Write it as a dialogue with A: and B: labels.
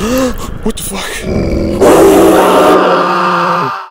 A: what the fuck?